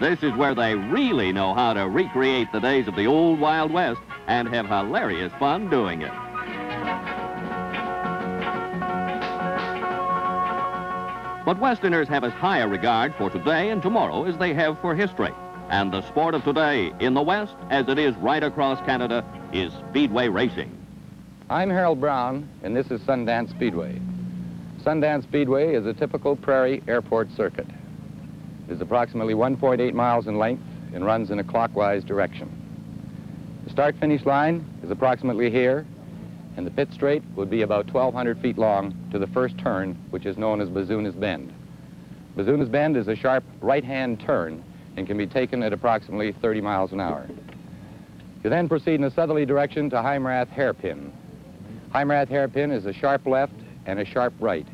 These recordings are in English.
This is where they really know how to recreate the days of the old Wild West and have hilarious fun doing it. But Westerners have as high a regard for today and tomorrow as they have for history. And the sport of today in the West, as it is right across Canada, is speedway racing. I'm Harold Brown, and this is Sundance Speedway. Sundance Speedway is a typical prairie airport circuit. Is approximately 1.8 miles in length and runs in a clockwise direction. The start-finish line is approximately here, and the pit straight would be about 1,200 feet long to the first turn, which is known as Bazunas Bend. Bazunas Bend is a sharp right-hand turn and can be taken at approximately 30 miles an hour. You then proceed in a southerly direction to Heimrath Hairpin. Heimrath Hairpin is a sharp left and a sharp right.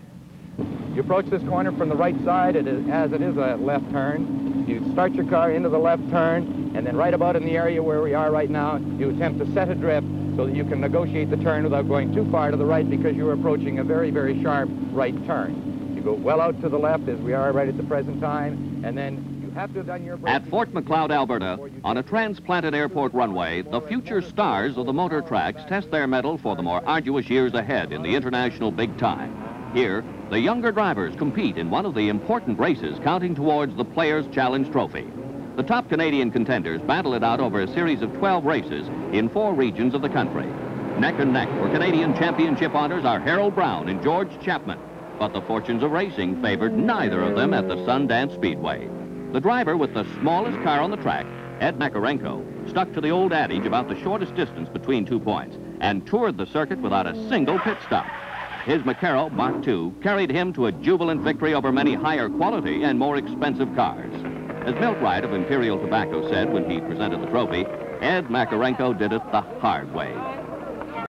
You approach this corner from the right side it is, as it is a left turn. You start your car into the left turn, and then right about in the area where we are right now, you attempt to set adrift so that you can negotiate the turn without going too far to the right because you're approaching a very, very sharp right turn. You go well out to the left as we are right at the present time, and then you have to have done your... at Fort Macleod, Alberta, on a transplanted airport runway, the future stars of the motor tracks test their mettle for the more arduous years ahead in the international big time. Here, the younger drivers compete in one of the important races counting towards the Players' Challenge Trophy. The top Canadian contenders battle it out over a series of 12 races in four regions of the country. Neck and neck for Canadian championship honors are Harold Brown and George Chapman, but the fortunes of racing favored neither of them at the Sundance Speedway. The driver with the smallest car on the track, Ed Makarenko, stuck to the old adage about the shortest distance between two points and toured the circuit without a single pit stop. His Macaro Mark II carried him to a jubilant victory over many higher quality and more expensive cars. As Milt Wright of Imperial Tobacco said when he presented the trophy, Ed Makarenko did it the hard way.